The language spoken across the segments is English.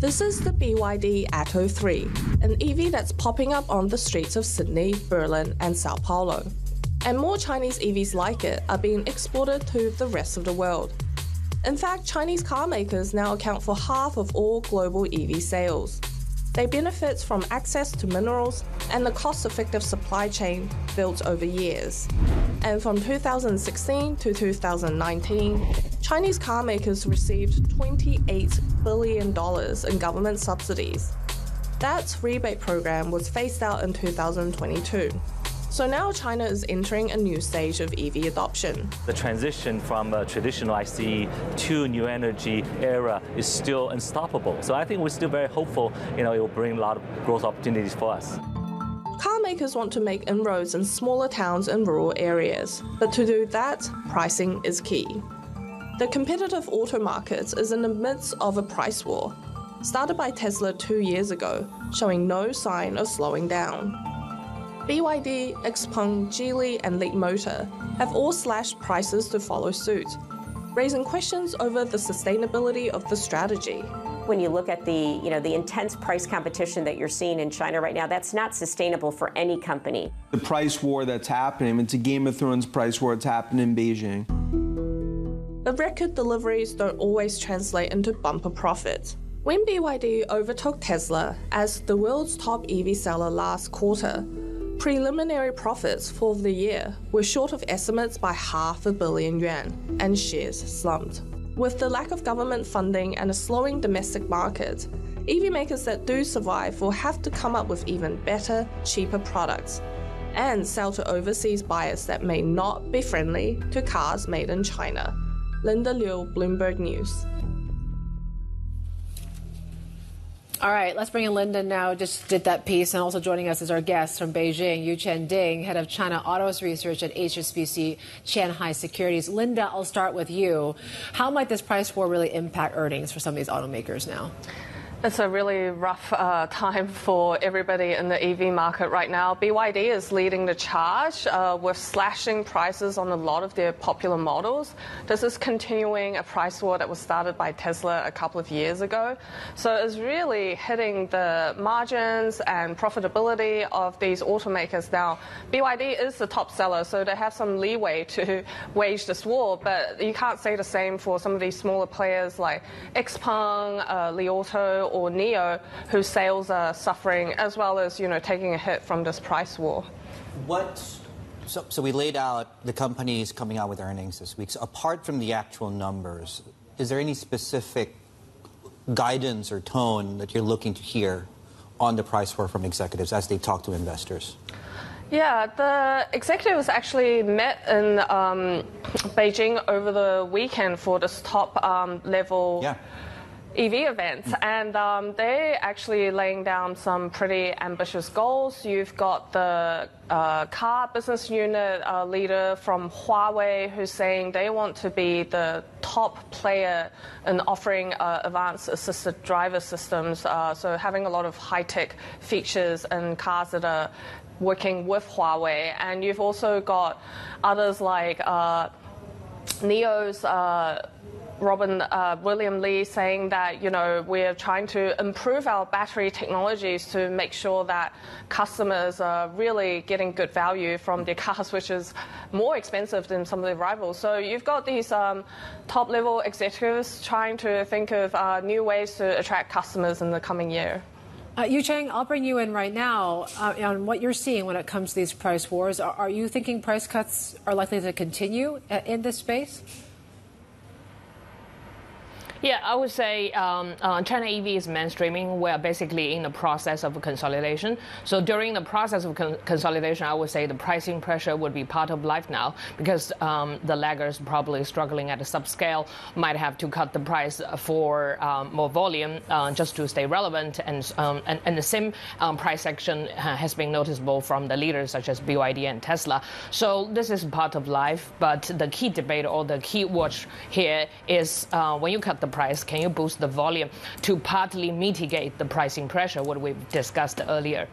This is the BYD Atto 3, an EV that's popping up on the streets of Sydney, Berlin, and Sao Paulo. And more Chinese EVs like it are being exported to the rest of the world. In fact, Chinese car makers now account for half of all global EV sales. They benefit from access to minerals and the cost effective supply chain built over years. And from 2016 to 2019, Chinese car makers received $28 billion in government subsidies. That rebate program was phased out in 2022. So now China is entering a new stage of EV adoption. The transition from a traditional ICE to new energy era is still unstoppable. So I think we're still very hopeful, you know, it will bring a lot of growth opportunities for us. Car makers want to make inroads in smaller towns and rural areas, but to do that, pricing is key. The competitive auto market is in the midst of a price war, started by Tesla two years ago, showing no sign of slowing down. BYD, Xpeng, Geely, and Leapmotor have all slashed prices to follow suit, raising questions over the sustainability of the strategy. When you look at the, you know, the intense price competition that you're seeing in China right now, that's not sustainable for any company. The price war that's happening, it's a Game of Thrones price war, it's happening in Beijing. The record deliveries don't always translate into bumper profits. When BYD overtook Tesla as the world's top EV seller last quarter, Preliminary profits for the year were short of estimates by half a billion yuan, and shares slumped. With the lack of government funding and a slowing domestic market, EV makers that do survive will have to come up with even better, cheaper products and sell to overseas buyers that may not be friendly to cars made in China. Linda Lew, Bloomberg News. All right, let's bring in Linda now. Just did that piece, and also joining us is our guest from Beijing, Yuqian Ding, head of China Autos Research at HSBC Qianhai Securities. Linda, I'll start with you. How might this price war really impact earnings for some of these automakers now? It's a really rough uh, time for everybody in the EV market right now. BYD is leading the charge uh, with slashing prices on a lot of their popular models. This is continuing a price war that was started by Tesla a couple of years ago. So it's really hitting the margins and profitability of these automakers now. BYD is the top seller, so they have some leeway to wage this war, but you can't say the same for some of these smaller players like Xpeng, uh, Li Auto, or NIO, whose sales are suffering, as well as you know taking a hit from this price war. What? So, so we laid out the companies coming out with earnings this week. So apart from the actual numbers, is there any specific guidance or tone that you're looking to hear on the price war from executives as they talk to investors? Yeah, the executives actually met in um, Beijing over the weekend for this top um, level. Yeah EV events, and um, they're actually laying down some pretty ambitious goals. You've got the uh, car business unit uh, leader from Huawei who's saying they want to be the top player in offering uh, advanced assisted driver systems, uh, so having a lot of high tech features in cars that are working with Huawei. And you've also got others like uh, NIO's uh, Robin uh, William Li saying that you know we're trying to improve our battery technologies to make sure that customers are really getting good value from their cars, which is more expensive than some of their rivals. So you've got these um, top level executives trying to think of uh, new ways to attract customers in the coming year. Uh, Yuqian, I'll bring you in right now uh, on what you're seeing when it comes to these price wars. Are, are you thinking price cuts are likely to continue uh, in this space? Yeah, I would say um, uh, China EV is mainstreaming. We're basically in the process of consolidation. So during the process of con- consolidation, I would say the pricing pressure would be part of life now because um, the laggers probably struggling at a subscale might have to cut the price for um, more volume uh, just to stay relevant. And, um, and, and, the same um, price action has been noticeable from the leaders such as BYD and Tesla. So this is part of life. But the key debate or the key watch here is uh, when you cut the price? Can you boost the volume to partly mitigate the pricing pressure, what we've discussed earlier?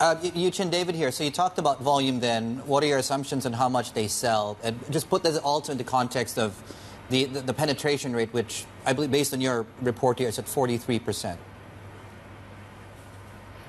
Uh, Yuqian David here. So you talked about volume then. What are your assumptions on how much they sell? And just put this also into context of the, the, the penetration rate, which I believe, based on your report here, is at 43 percent.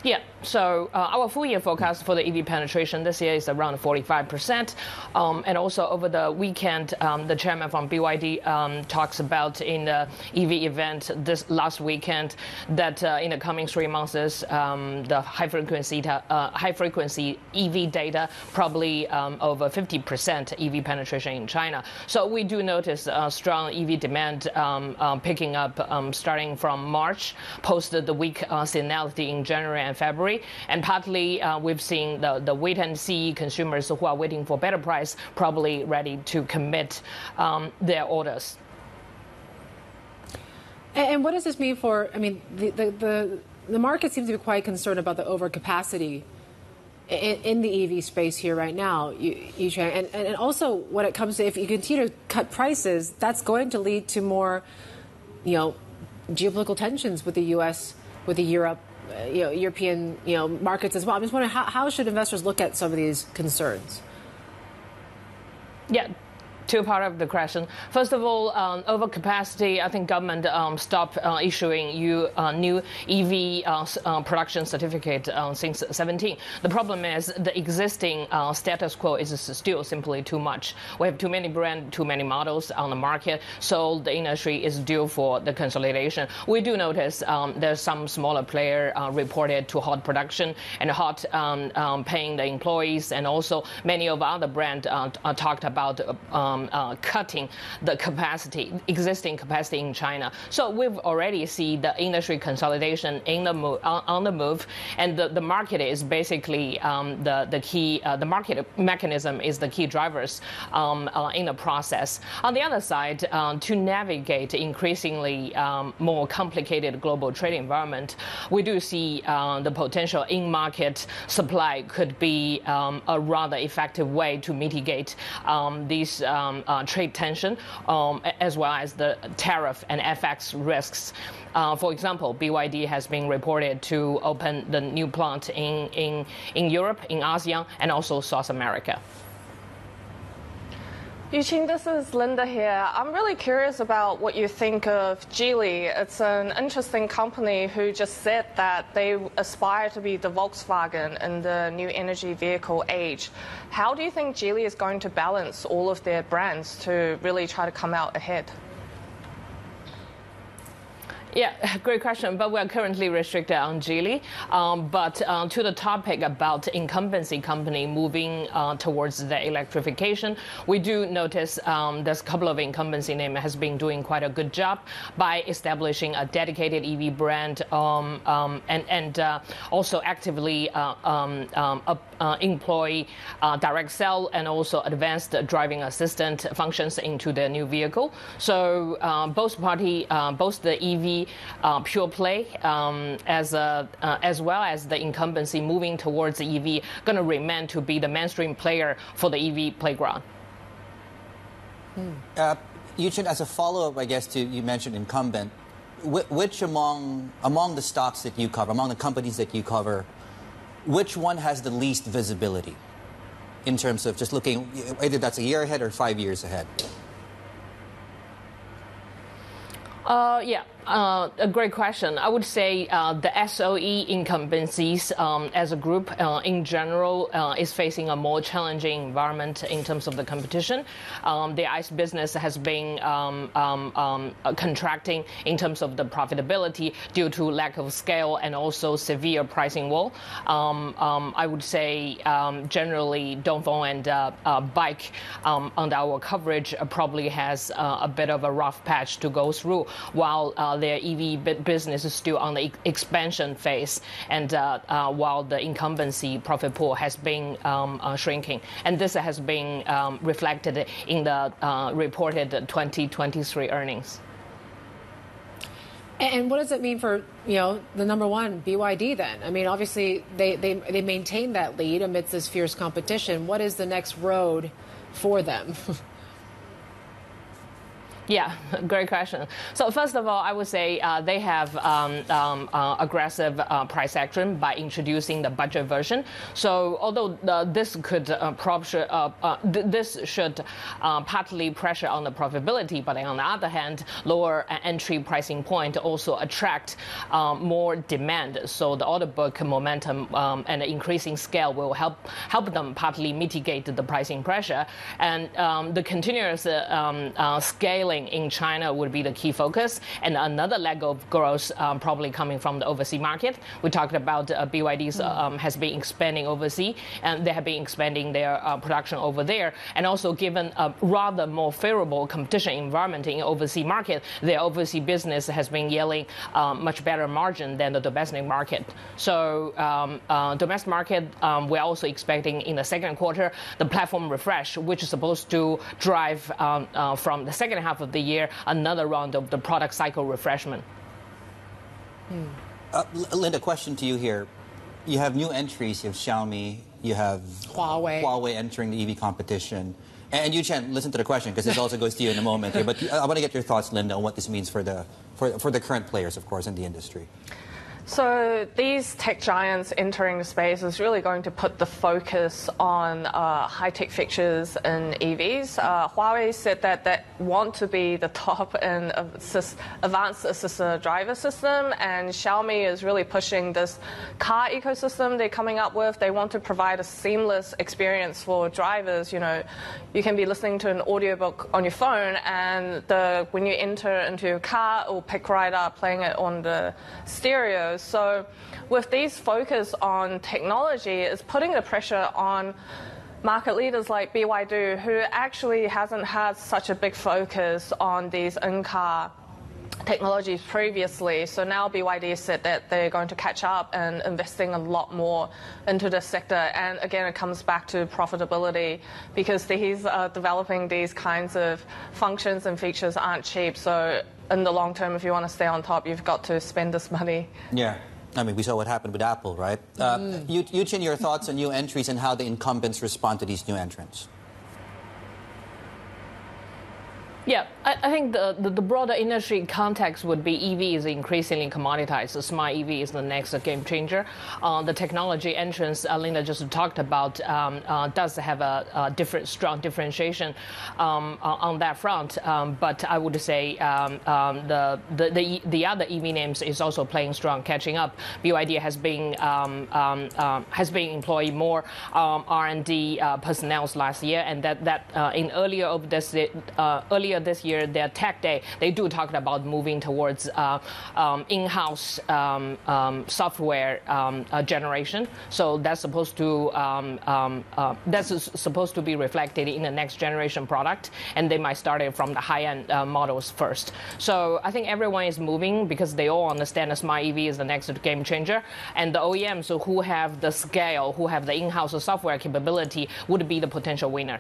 Yeah, so uh, our full year forecast for the EV penetration this year is around 45%. Um, and also over the weekend, um, the chairman from BYD um, talks about in the EV event this last weekend that uh, in the coming three months, um, the high frequency uh, high frequency EV data probably um, over 50% EV penetration in China. So we do notice strong EV demand um, uh, picking up starting from March, post the weak uh, seasonality in January and February. And partly uh, we've seen the, the wait and see consumers who are waiting for better price probably ready to commit um, their orders. And, what does this mean for, I mean, the, the, the, the market seems to be quite concerned about the overcapacity in, the EV space here right now, and, and also when it comes to if you continue to cut prices, that's going to lead to more, you know, geopolitical tensions with the U.S., with the Europe, you know, European you know, markets as well. I'm just wondering how, how should investors look at some of these concerns? Yeah, two part of the question. First of all, um, overcapacity. I think government um, stopped uh, issuing you uh, new EV uh, uh, production certificate uh, since 17. The problem is the existing uh, status quo is still simply too much. We have too many brand, too many models on the market, so the industry is due for the consolidation. We do notice um, there's some smaller player reported to halt production and halt um, um, paying the employees, and also many of other brands talked about um, uh, cutting the capacity, existing capacity in China. So we've already seen the industry consolidation in the on, the move, and the, the market is basically um, the the key. Uh, the market mechanism is the key drivers um, uh, in the process. On the other side, uh, to navigate increasingly um, more complicated global trade environment, we do see uh, the potential in-market supply could be um, a rather effective way to mitigate um, these um, uh, trade tension, um, as well as the tariff and FX risks. Uh, for example, BYD has been reported to open the new plant in, in, in Europe, in ASEAN, and also South America. Yuqian, this is Linda here. I'm really curious about what you think of Geely. It's an interesting company who just said that they aspire to be the Volkswagen in the new energy vehicle age. How do you think Geely is going to balance all of their brands to really try to come out ahead? Yeah, great question. But we're currently restricted on Geely. Um, but uh, to the topic about incumbency company moving uh, towards the electrification, we do notice um, there's a couple of incumbency name has been doing quite a good job by establishing a dedicated EV brand um, um, and and uh, also actively uh, um, um, uh, employ uh, direct sell and also advanced driving assistant functions into their new vehicle. So both party, both the EV uh, pure play um, as a, uh, as well as the incumbency moving towards the EV going to remain to be the mainstream player for the EV playground. Hmm. Uh, Yuqian, as a follow-up, I guess to you mentioned incumbent, which among among the stocks that you cover, among the companies that you cover, which one has the least visibility in terms of just looking either that's a year ahead or five years ahead? Uh, yeah, uh, a great question. I would say uh, the SOE incumbencies um, as a group uh, in general uh, is facing a more challenging environment in terms of the competition. Um, the ICE business has been um, um, um uh, contracting in terms of the profitability due to lack of scale and also severe pricing war. Um, I would say generally Dongfeng and uh, BAIC under our coverage probably has a bit of a rough patch to go through while their EV business is still on the expansion phase, and uh, uh, while the incumbency profit pool has been um, shrinking. And this has been um, reflected in the reported 2023 earnings. And what does it mean for you know the number one BYD then? I mean, obviously they they they maintain that lead amidst this fierce competition. What is the next road for them? Yeah, great question. So first of all, I would say uh, they have um, um, uh, aggressive uh, price action by introducing the budget version. So although uh, this could uh, uh, th- this should partly pressure on the profitability, but on the other hand, lower entry pricing point also attract more demand. So the order book momentum um, and increasing scale will help help them partly mitigate the pricing pressure, and um, the continuous um, in China would be the key focus, and another leg of growth um, probably coming from the overseas market. We talked about uh, BYD's uh, um, has been expanding overseas, and they have been expanding their uh, production over there, and also given a rather more favorable competition environment in overseas market, their overseas business has been yielding um, much better margin than the domestic market. So um, uh, domestic market, um, we're also expecting in the second quarter the platform refresh, which is supposed to drive um, uh, from the second half of the year another round of the product cycle refreshment. Hmm. Uh, Linda, question to you here. You have new entries. You have Xiaomi. You have Huawei. Huawei entering the EV competition. And Yuqian, listen to the question because this also goes to you in a moment. Here, but I want to get your thoughts, Linda, on what this means for the for, for the current players, of course, in the industry. So these tech giants entering the space is really going to put the focus on uh, high-tech fixtures in EVs. Uh, Huawei said that they want to be the top in assist, advanced assisted driver system, and Xiaomi is really pushing this car ecosystem they're coming up with. They want to provide a seamless experience for drivers. You know, you can be listening to an audiobook on your phone, and the, when you enter into your car, it will pick right up, playing it on the stereo so with these focus on technology, it's putting the pressure on market leaders like BYD, who actually hasn't had such a big focus on these in-car technologies previously. So now BYD said that they're going to catch up and investing a lot more into this sector. And again, it comes back to profitability because these uh, developing these kinds of functions and features aren't cheap. So in the long term, if you want to stay on top, you've got to spend this money. Yeah. I mean, we saw what happened with Apple, right? Uh, mm. Yuqian, your thoughts on new entries and how the incumbents respond to these new entrants? Yeah, I, I think the, the, the, broader industry context would be EV is increasingly commoditized. The smart EV is the next game changer. Uh, the technology entrance uh, Linda just talked about um, uh, does have a, a, different, strong differentiation um, on that front. Um, but I would say um, um, the, the, the the other EV names is also playing strong, catching up. BYD has been um, has been employing more R&D uh, personnel last year, and that that uh, in earlier of this uh, earlier earlier this year, their tech day, they do talk about moving towards uh, um, in-house um, um, software um, uh, generation. So that's supposed to um, um, uh, that's supposed to be reflected in the next generation product, and they might start it from the high-end uh, models first. So I think everyone is moving because they all understand the smart EV is the next game changer, and the OEMs who have the scale, who have the in-house software capability, would be the potential winner.